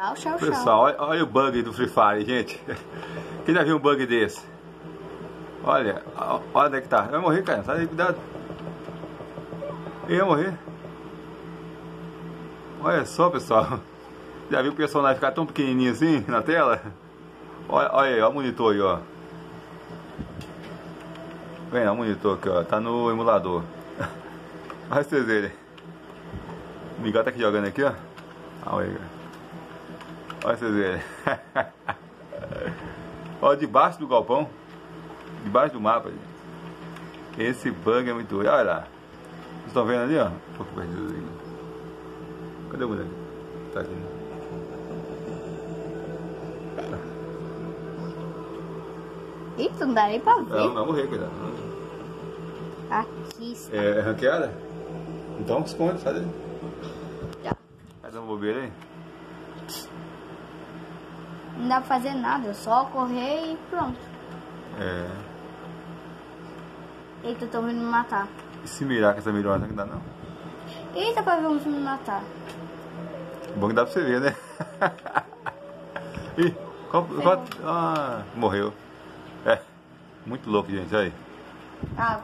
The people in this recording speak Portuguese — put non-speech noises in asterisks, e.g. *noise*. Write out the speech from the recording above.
Tchau, tchau, tchau. Pessoal, olha, olha o bug do Free Fire, gente. *laughs* Quem já viu um bug desse? Olha, olha onde é que tá. Vai morrer, cara. Sai daí, cuidado. Ele vai morrer. Olha só, pessoal. *laughs* Já viu o personagem ficar tão pequenininho assim *laughs* na tela? Olha, olha aí, olha o monitor aí, ó. Vem, ó, o monitor aqui, ó. Tá no emulador. Olha vocês verem. O Miguel tá aqui jogando aqui, ó. Olha aí, Olha vocês verem. *laughs* Olha debaixo do galpão. Debaixo do mapa, gente. Esse bug é muito. Olha lá. Vocês estão vendo ali, ó? Um pouco perdido ali. Cadê o moleque? Tá aqui. né? Eita, não dá nem pra ver. Não, vai morrer, cuidado. Aqui está. É ranqueada? Então esconde, sai daí. Já. Vai dar uma bobeira aí? Não dá pra fazer nada, eu só correr e pronto. É. Eita, estão vindo me matar. E se mirar com essa mirona, não dá não. Eita, pra ver uns me matar. Bom que dá pra você ver, né? *laughs* Ih, qual, qual, ah, morreu. É, muito louco, gente, olha aí. Ah,